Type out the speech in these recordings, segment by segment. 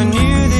never knew this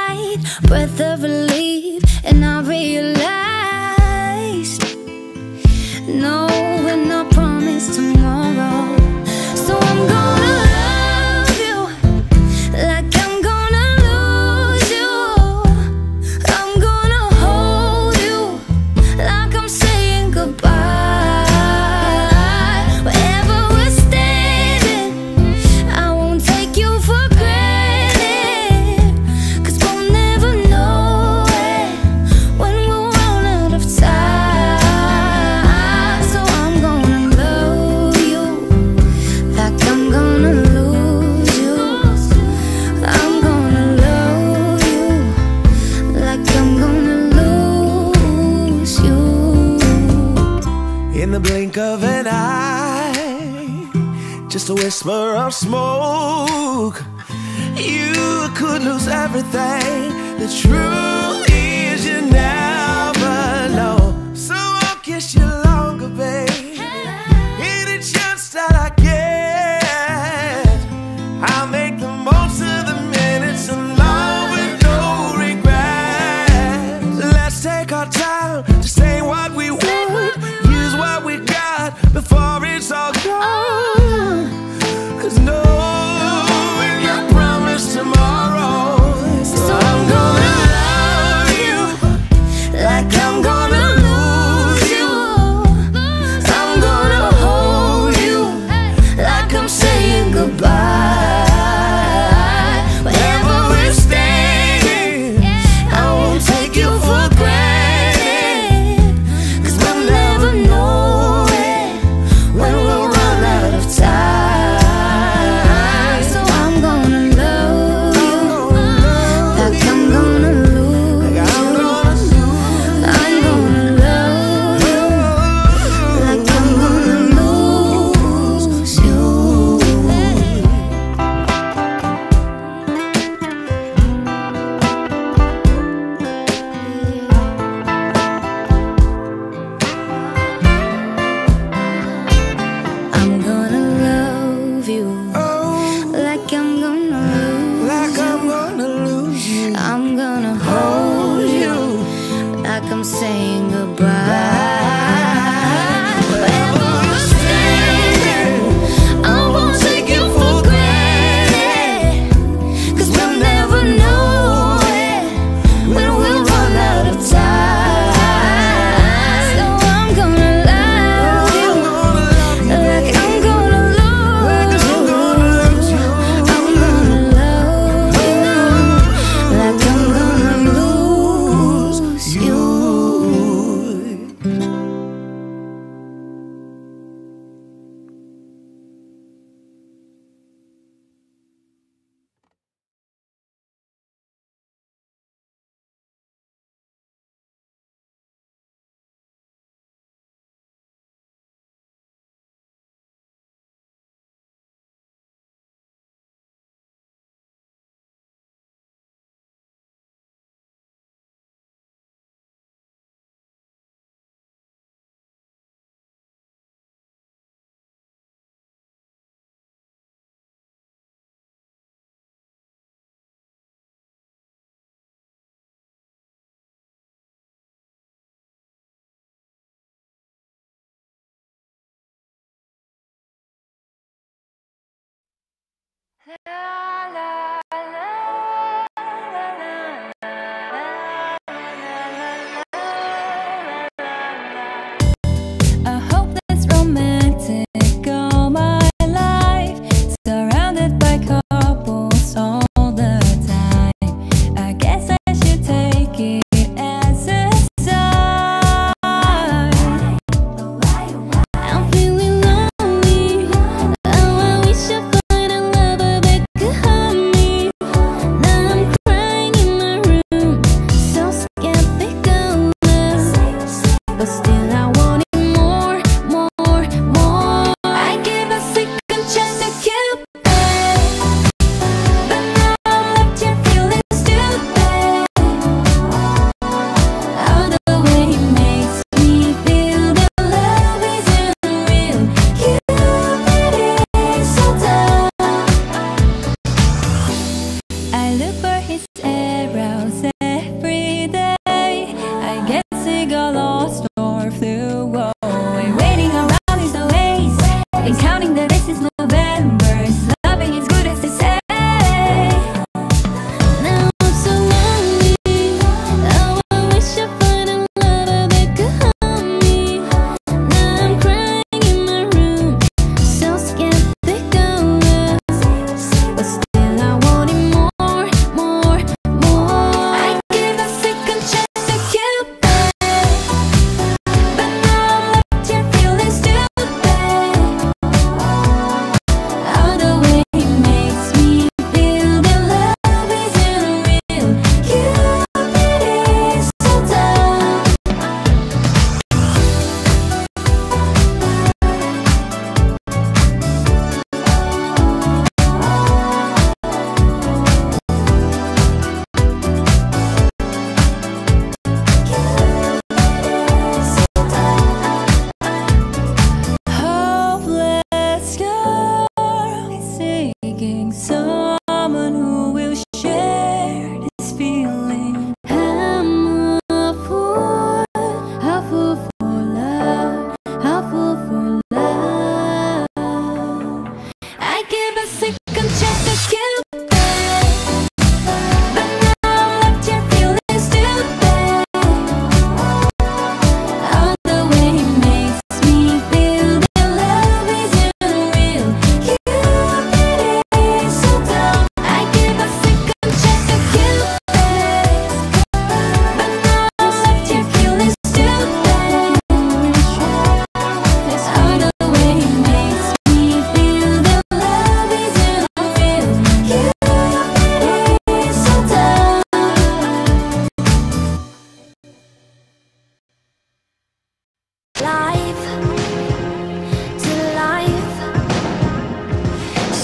blink of an eye, just a whisper of smoke. You could lose everything. The truth. Ah.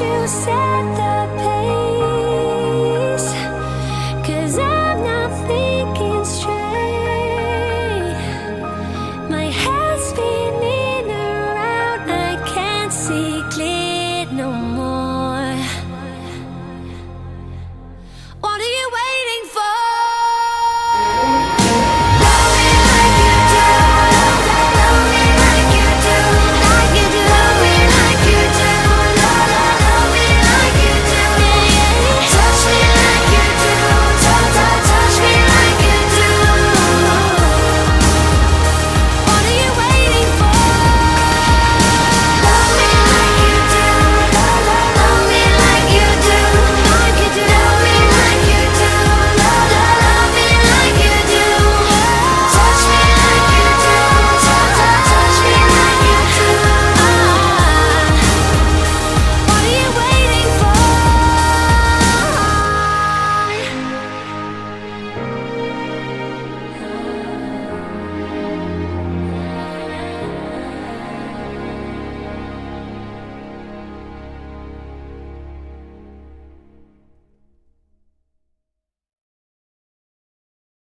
you set the pace.